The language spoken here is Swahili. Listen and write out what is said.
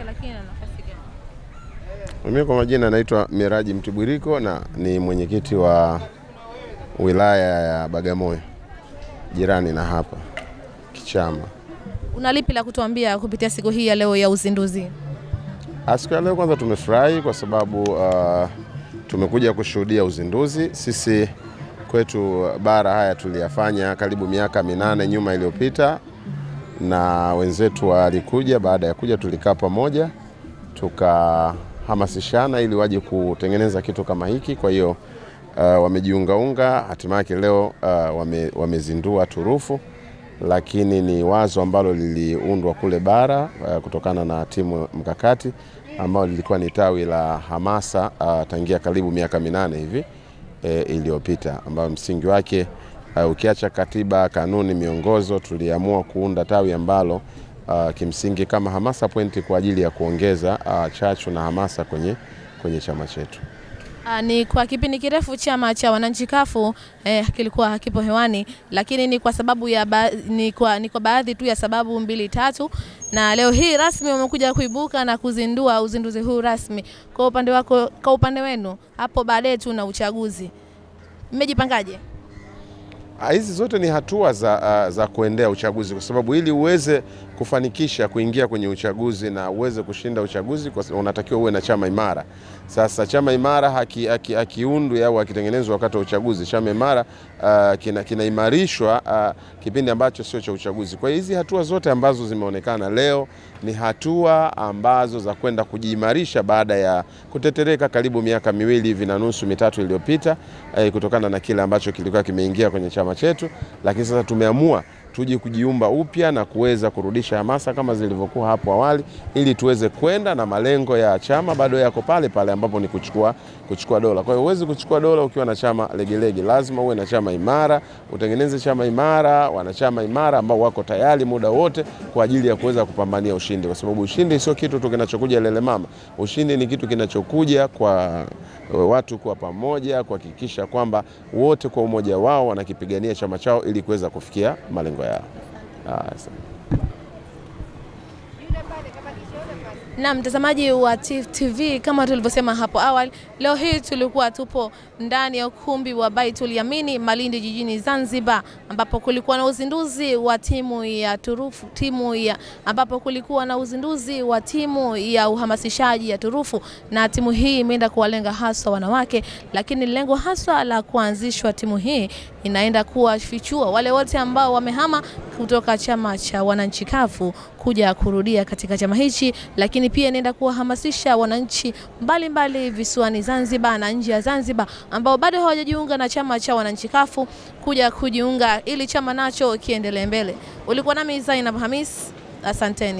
wake, lakini ana nafasi gani? Mimi kwa majina naitwa Miraji Mtibwiriko na ni mwenyekiti wa wilaya ya Bagamoyo, jirani na hapa Kichama. Una lipi la kutuambia kupitia siku hii ya leo ya uzinduzi? Ah, Siku ya leo kwanza tumefurahi kwa sababu uh, tumekuja kushuhudia uzinduzi. Sisi kwetu bara haya tuliyafanya karibu miaka minane nyuma iliyopita, na wenzetu walikuja. Baada ya kuja, tulikaa pamoja tukahamasishana ili waje kutengeneza kitu kama hiki. Kwa hiyo uh, wamejiungaunga, hatimaye leo uh, wame, wamezindua turufu lakini ni wazo ambalo liliundwa kule bara uh, kutokana na timu mkakati ambayo lilikuwa ni tawi la hamasa uh, tangia karibu miaka minane hivi e, iliyopita ambayo msingi wake uh, ukiacha katiba, kanuni, miongozo, tuliamua kuunda tawi ambalo uh, kimsingi kama hamasa pointi kwa ajili ya kuongeza uh, chachu na hamasa kwenye, kwenye chama chetu. Ah, ni kwa kipindi kirefu chama cha wananchi kafu eh, kilikuwa hakipo hewani, lakini ni kwa sababu ya ba, ni, kwa, ni kwa baadhi tu ya sababu mbili tatu, na leo hii rasmi wamekuja kuibuka na kuzindua uzinduzi huu rasmi. Kwa upande wako, kwa upande wenu hapo baadaye tu na uchaguzi, mmejipangaje? Ah, Hizi zote ni hatua za, uh, za kuendea uchaguzi kwa sababu ili uweze kufanikisha kuingia kwenye uchaguzi na uweze kushinda uchaguzi unatakiwa uwe na chama imara. Sasa chama imara haki- haki- hakiundwi au hakitengenezwa wakati wa uchaguzi. Chama imara ah, kina- kinaimarishwa ah, kipindi ambacho sio cha uchaguzi. Kwa hiyo hizi hatua zote ambazo zimeonekana leo ni hatua ambazo za kwenda kujiimarisha baada ya kutetereka karibu miaka miwili hivi na nusu mitatu iliyopita eh, kutokana na kile ambacho kilikuwa kimeingia kwenye chama chetu, lakini sasa tumeamua tuje kujiumba upya na kuweza kurudisha hamasa kama zilivyokuwa hapo awali, ili tuweze kwenda na malengo ya chama bado yako pale pale, ambapo ni kuchukua, kuchukua dola. Kwa hiyo huwezi kuchukua dola ukiwa na chama legelege, lazima uwe na chama imara, utengeneze chama imara, wanachama imara ambao wako tayari muda wote kwa ajili ya kuweza kupambania ushindi, kwa sababu ushindi sio kitu tu kinachokuja lele mama. Ushindi ni kitu kinachokuja kwa watu kuwa pamoja, kuhakikisha kwamba wote kwa umoja wao wanakipigania chama chao ili kuweza kufikia malengo yao. Ah, asante. Na mtazamaji wa TV, kama tulivyosema hapo awali, leo hii tulikuwa tupo ndani ya ukumbi wa Baitul Yamini Malindi jijini Zanzibar, ambapo kulikuwa na uzinduzi wa timu ya turufu, timu ya ambapo kulikuwa na uzinduzi wa timu ya uhamasishaji ya turufu, na timu hii imeenda kuwalenga haswa wanawake, lakini lengo haswa la kuanzishwa timu hii inaenda kuwafichua wale wote ambao wamehama kutoka chama cha wananchi kafu kuja kurudia katika chama hichi, lakini pia inaenda kuwahamasisha wananchi mbalimbali visiwani Zanzibar na nje ya Zanzibar ambao bado hawajajiunga na chama cha wananchi kafu kuja kujiunga ili chama nacho kiendelee mbele. Ulikuwa nami Zainab Hamis, asanteni.